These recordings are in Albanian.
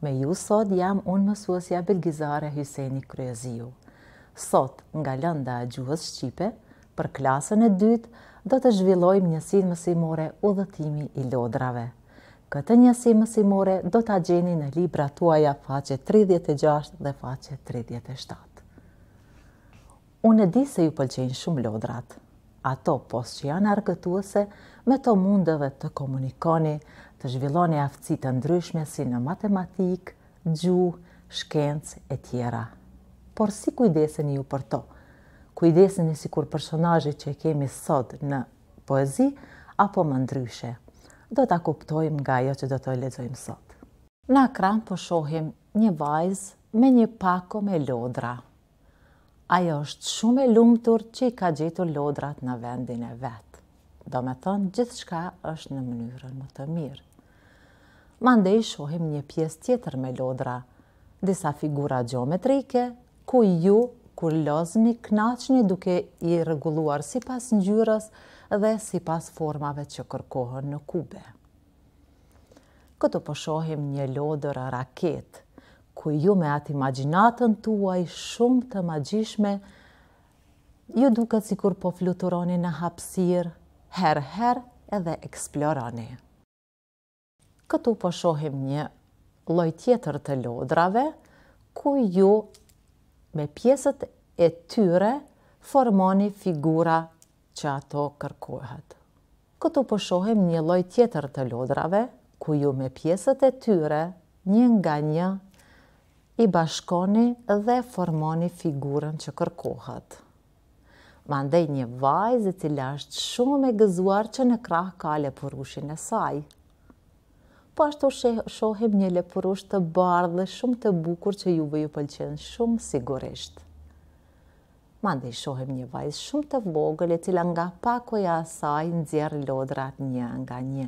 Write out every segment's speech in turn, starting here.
Me ju sot jam unë mësuesja Belgizare Hyseni Kryeziu. Sot, nga lënda e gjuhës shqipe, për klasën e dytë do të zhvillojmë njësinë mësimore Udhëtimi i lodrave. Këtë njësi mësimore do ta gjeni në librat tuaja faqe tridhjetë e gjashtë dhe faqe tridhjetë e shtatë. Unë e di se ju pëlqejnë shumë lodrat. Ato pos që janë argëtuese, me to mund edhe të komunikoni, të zhvilloni aftësi të ndryshme si në matematikë, gjuhë, shkencë e tjera. Por si kujdeseni ju për to? Kujdeseni sikur personazhi që e kemi sot në poezi apo më ndryshe? Do ta kuptojmë nga ajo që do të lexojmë sot. Në ekran po shohim një vajzë me një pako me lodra. Ajo është shumë e lumtur që i ka gjetur lodrat në vendin e vet. Domethënë gjithçka është në mënyrën më të mirë. Mandej shohim një pjesë tjetër me lodra, disa figura gjeometrike, ku ju kur lozni kënaqni duke i rregulluar sipas ngjyrës dhe sipas formave që kërkohen në kube. Këtu po shohim një lodër raketë, ku ju me atë imagjinatën tuaj shumë të magjishme ju duket sikur po fluturoni në hapësirë, herë herë edhe eksploroni. Këtu po shohim një lloj tjetër të lodrave, ku ju me pjesët e tyre formoni figura që ato kërkohet. Këtu po shohim një lloj tjetër të lodrave ku ju me pjesët e tyre një nga një i bashkoni dhe formoni figurën që kërkohet. Mandej një vajzë e cila është shumë e gëzuar që në krah ka lepurushin e saj. Po ashtu shohim një lepurush të bardhë dhe shumë të bukur që juve ju pëlqen shumë sigurisht. Mandej shohim një vajzë shumë të vogël e cila nga pakoja e saj nxjerr lodrat një nga një.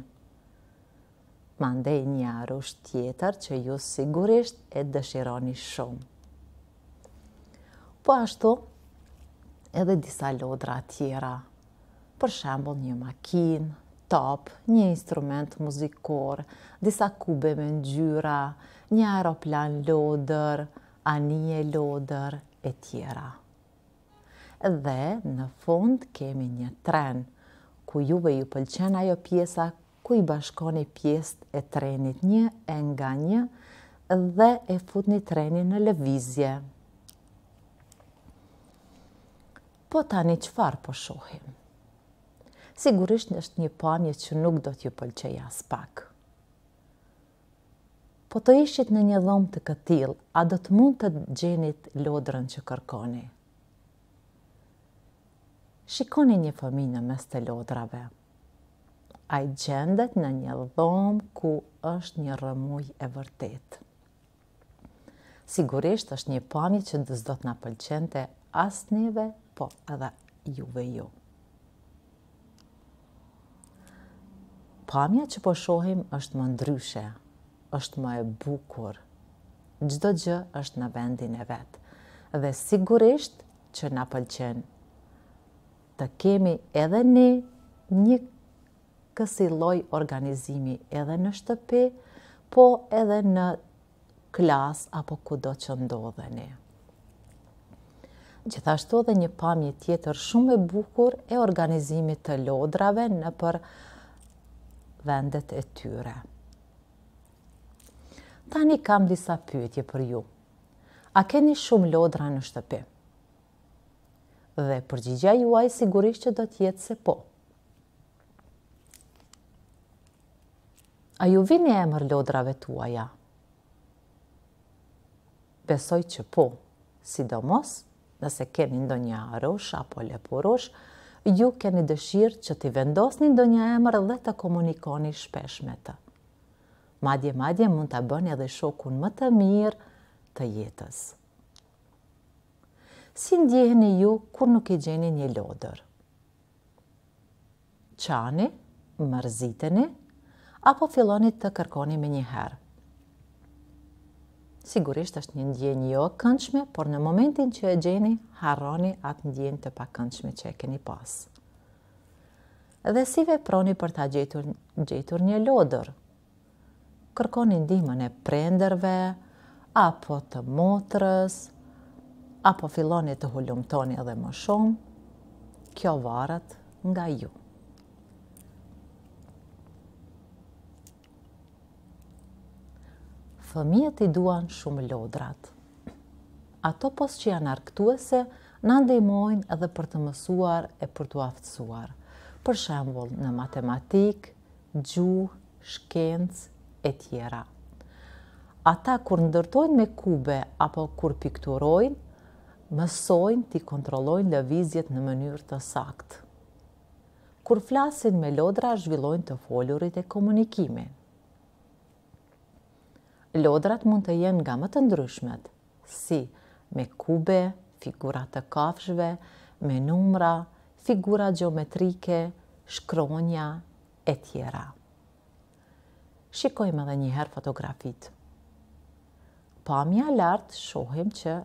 Mandej një arush tjetër që ju sigurisht e dëshironi shumë. Po ashtu edhe disa lodra tjera, për shembull një makinë, top, një instrument muzikor, disa kube me ngjyra, një aeroplan lodër, anije lodër e tjera. Dhe në fund kemi një tren ku juve ju pëlqen ajo pjesa ku i bashkoni pjesët e trenit një e nga një dhe e futni trenin në lëvizje. Po tani çfarë po shohim? Sigurisht është një pamje që nuk do t'ju pëlqejë aspak. Po të ishit në një dhomë të këtillë, a do të mund të gjenit lodrën që kërkoni? Shikoni një fëmijë në mes të lodrave. Ai gjendet në një dhomë ku është një rrëmujë e vërtetë. Sigurisht është një pamje që s'do të na pëlqente as neve, po edhe juve jo. Pamja që po shohim është më ndryshe, është më e bukur. Çdo gjë është në vendin e vet. Dhe sigurisht që na pëlqen të kemi edhe ne një kësi lloj organizimi edhe në shtëpi, po edhe në klasë apo kudo që ndodheni. Gjithashtu edhe një pamje tjetër shumë e bukur e organizimit të lodrave nëpër vendet e tyre. Tani kam disa pyetje për ju. A keni shumë lodra në shtëpi? Dhe përgjigja juaj sigurisht që do të jetë se po. A ju vini emër lodrave tuaja? Besoj që po, sidomos nëse keni ndonjë arush apo lepurush, ju keni dëshirë që t'i vendosni ndonjë emër dhe të komunikoni shpesh me të. Madje madje mund ta bëni edhe shokun më të mirë të jetës. Si ndjeheni ju kur nuk e gjeni një lodër? qani, mërziteni, apo filloni të kërkoni menjëherë. Sigurisht është një ndjenjë jo e këndshme, por në momentin që e gjeni, harroni atë ndjenjë të pakëndshme që e keni pas. Dhe si veproni për ta gjetur, gjetur një lodër, kërkoni ndihmën e prindërve apo të motrës apo filloni të hulumtoni edhe më shumë, kjo varet nga ju. Fëmijët i duan shumë lodrat. Ato pos që janë argëtuese, na ndihmojnë edhe për të mësuar e për t'u aftësuar. Për shembull, në matematikë, gjuhë, shkencë, etj. Ata kur ndërtojnë me kube apo kur pikturojnë, mësojnë t'i kontrollojnë lëvizjet në mënyrë të saktë. Kur flasin me lodra zhvillojnë të folurit e komunikimin. Lodrat mund të jenë nga më të ndryshmet, si me kube, figura të kafshëve, me numra, figura gjeometrike, shkronja e tjera. Shikojmë edhe një herë fotografitë. Pamja lart shohim që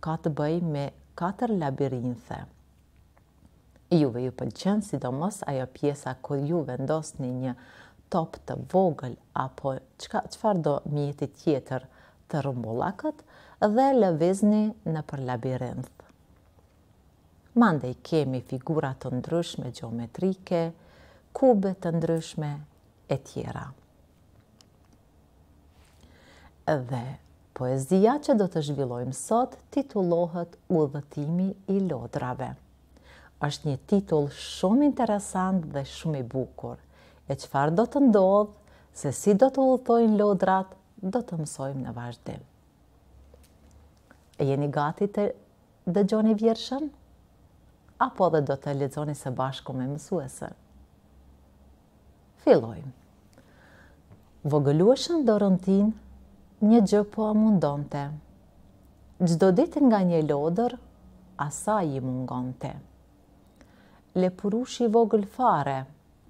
ka të bëjë me katër labirinthe. Juve ju pëlqen sidomos ajo pjesa kur ju vendosni një top të vogël apo çfarëdo mjeti tjetër të rrumbullakët dhe lëvizni nëpër labirinth. Mandej kemi figura të ndryshme gjeometrike, kube të ndryshme e tjera. Dhe poezia që do të zhvillojmë sot titullohet Udhëtimi i lodrave. Është një titull shumë interesant dhe shumë i bukur. E çfarë do të ndodhë, se si do të udhëtojnë lodrat, do të mësojmë në vazhdim. E jeni gati të dëgjoni vjershën? Apo dhe do të lexoni së bashku me mësuesën? Fillojmë. Vogëlueshën Doruntinë, një gjë po e mundonte. Çdo ditë nga një lodër, asaj i mungonte. Lepurushi i vogël fare,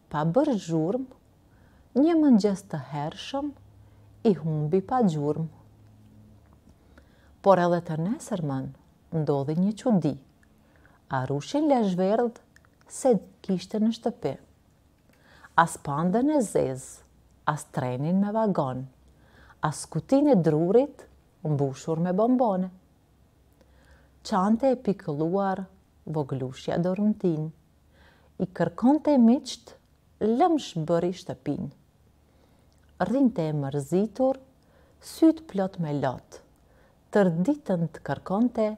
pa bërë zhurmë, një mëngjes të hershëm, i humbi pa gjurmë. Por edhe të nesërmën, ndodhi një çudi. Arushin leshverdhë s'e kishte në shtëpi. As pandën e zezë, as trenin me vagon, as kutinë e drurit mbushur me bombone. Qante e pikëlluar vogëlushja Doruntinë, i kërkonte miqtë lëmsh bëri shtëpinë. Rrinte e mërzitur, sytë plot me lot, tërë ditën të kërkonte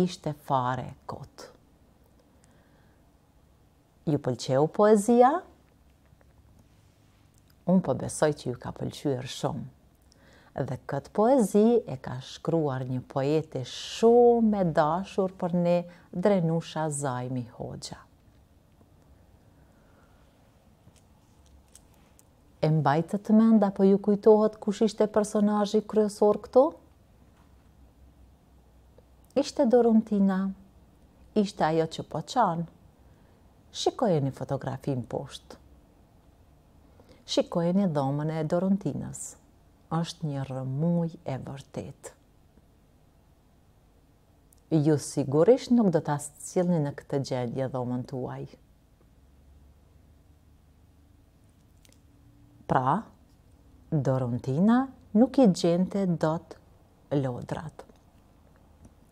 ishte fare kot. Ju pëlqeu poezia? Unë po besoj që ju ka pëlqyer shumë. Dhe këtë poezi e ka shkruar një poete shumë e dashur për ne Drenusha Zajmi Hoxha. E mbajtët mend apo ju kujtohet kush ishte personazhi kryesor këtu? Ishte Doruntina, ishte ajo që po qan. Shikojeni fotografinë poshtë. Shikojeni dhomën e Doruntinës. Është një rrëmujë e vërtetë. Ju sigurisht nuk do ta sillni në këtë gjendje dhomën tuaj. Pra, Doruntina nuk i gjente dot lodrat.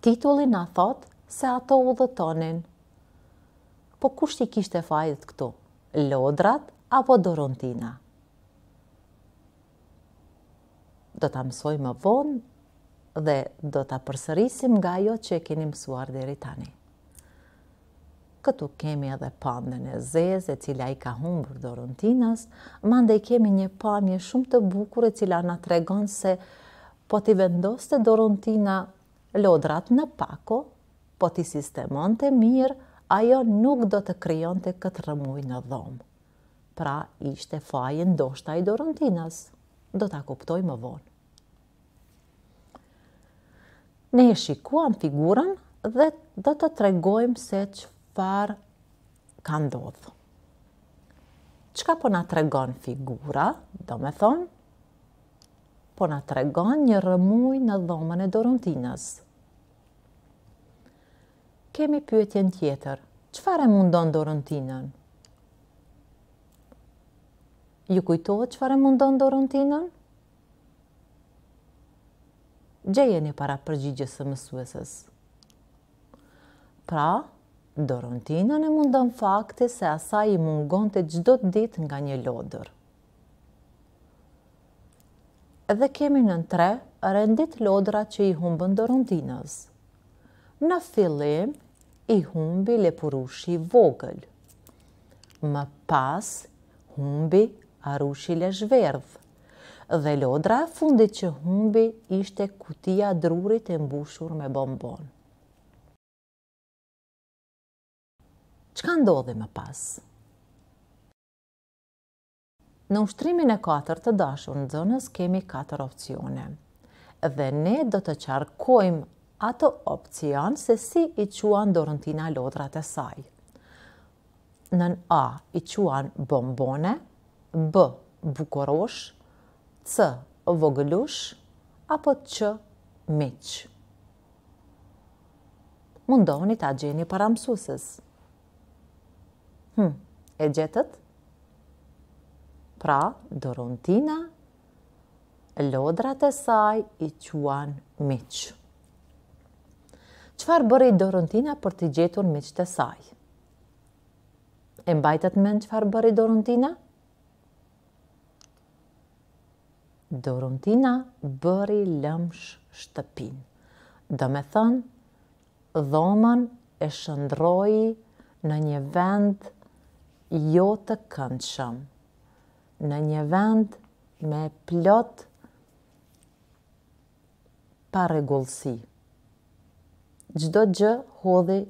Titulli na thot se ato udhëtonin. Po kush i kishte fajet këtu? Lodrat apo Doruntina? Do ta mësojmë më vonë dhe do ta përsërisim nga ajo që e keni mësuar deri tani. Këtu kemi edhe pandën e zezë, e cila i ka humbur Doruntinës, mandej kemi një pamje shumë të bukur e cila na tregon se po t'i vendoste Doruntina lodrat në pako, po t'i sistemonte mirë, ajo nuk do të krijonte këtë rrëmujë në dhomë. Pra ishte faji ndoshta i Doruntinës. Do ta kuptojmë më vonë. Ne e shikuam figurën dhe do të tregojmë se çfarë ka ndodh. Çka po na tregon figura, domethonë, po na tregon një rrëmujë në dhomën e Doruntinës. Kemi pyetjen tjetër, Çfarë e mundon Doruntinën? Ju kujtohet çfarë e mundon Doruntinën? Gjejeni para përgjigjes së mësueses. Pra, Doruntinën e mundon fakti se asaj i mungonte çdo ditë nga një lodër. Dhe kemi nën tre rendit lodrat që i humbën Doruntinës. Në fillim i humbi lepurushi i vogël. Më pas humbi arushi leshverdhë. Dhe lodra e fundit që humbi ishte kutia e drurit e mbushur me bombone. Çka ndodhi më pas? Në ushtrimin e katërt të dashur nxënës kemi katër opcione dhe ne do të qarkojmë atë opcion se si i quan Doruntina lodrat e saj. Nën A i quan bombone, B bukurosh, C vogëlush apo Ç miq. Mundohuni ta gjeni para mësueses. Hm, e gjetët? Pra, Doruntina, lodrat e saj i quan miq. Çfarë bëri Doruntina për të gjetur miqtë e saj? E mbajtët mend çfarë bëri Doruntina? Doruntina bëri lëmsh shtëpinë. Domethënë, dhomën e shndërroi në një vend jo të këndshëm, në një vend me plot parregullsi. Çdo gjë hodhi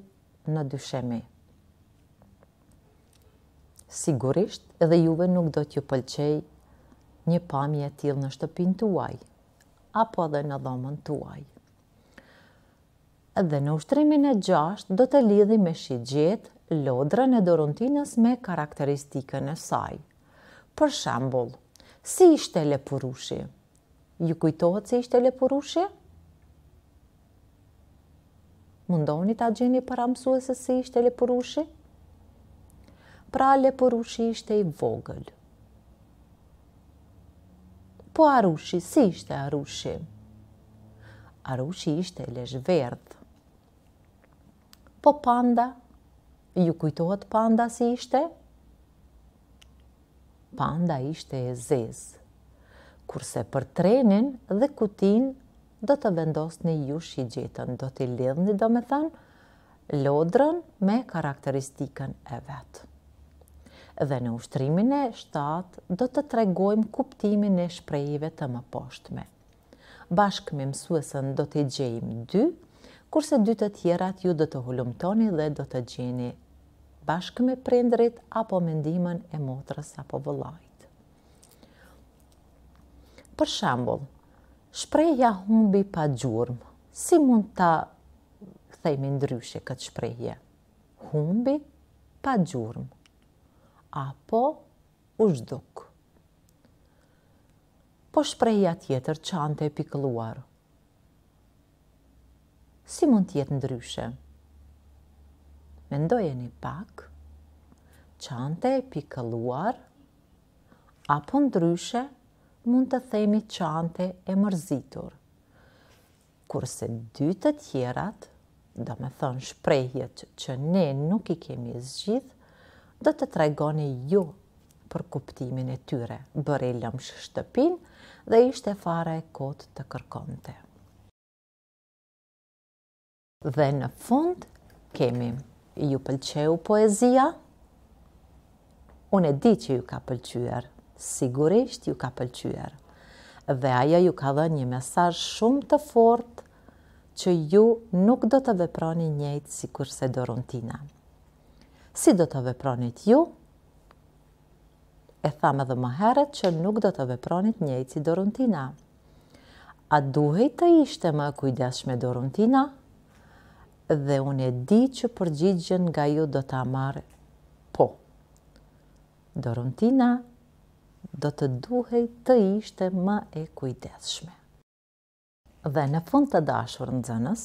në dyshemi. Sigurisht edhe juve nuk do t'ju pëlqejë një pamje e tillë në shtëpinë tuaj, apo edhe në dhomën tuaj. Dhe në ushtrimin e gjashtë do të lidhim me shigjetë lodrën e Doruntinës me karakteristikën e saj. Për shembull, si ishte lepurushi? Ju kujtohet si ishte lepurushi? Mundohuni ta gjeni para mësueses si ishte lepurushi? Pra lepurushi ishte i vogël. Po arushi, si ishte arushi? Arushi ishte leshverdhë. Po panda? Ju kujtohet panda si ishte? Panda ishte e zezë. Kurse për trenin dhe kutinë Do të vendosni ju shigjetën, do t'i lidhni domethënë lodrën me karakteristikën e vet. Dhe në ushtrimin e shtatë do të tregojmë kuptimin e shprehjeve të mëposhtme. Bashkë me mësuesen do t'i gjejmë dy, kurse dy të tjerat ju do të hulumtoni dhe do të gjeni bashkë me prindërit apo me ndihmën e motrës apo vëllait. Për shembull, Shprehja humbi pa gjurmë, si mund ta themi ndryshe këtë shprehje? Humbi pa gjurmë apo u zhduk. Po shprehja tjetër qante e pikëlluar. Si mund të jetë ndryshe? Mendojeni pak. Qante e pikëlluar apo ndryshe mund të themi qante e mërzitur, kurse dy të tjerat, domethënë shprehjet që ne nuk i kemi zgjidh, do të tregoni ju për kuptimin e tyre, bëri lëmsh shtëpinë dhe ishte fare e kotë të kërkonte. Dhe në fund kemi ju pëlqeu poezia? Unë e di që ju ka pëlqyer, sigurisht ju ka pëlqyer. Dhe ajo ju ka dhënë një mesazh shumë të fortë që ju nuk do të veproni njëjtë sikurse Doruntina. Si do të vepronit ju? E thamë edhe më herët që nuk do të vepronit njëjtë si Doruntina. A duhej të ishte më e kujdesshme Doruntina? Dhe unë e di që përgjigjen nga ju do ta marr po. Doruntina do të duhej të ishte më e kujdesshme. Dhe në fund të dashur nxënës,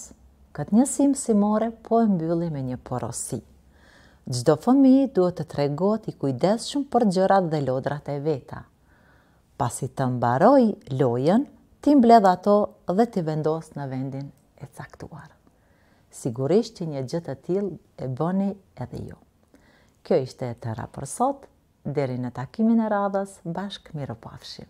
këtë njësi mësimore po e mbyll me një porosi. Çdo fëmijë duhet të tregohet i kujdesshëm për gjërat dhe lodrat e veta. Pasi të mbarojë lojën, t'i mbledhë ato dhe t'i vendosë në vendin e caktuar. Sigurisht që një gjë të tillë e bëni edhe ju. Kjo ishte e tëra për sot, deri në takimin e radhës, bashkë mirupafshim.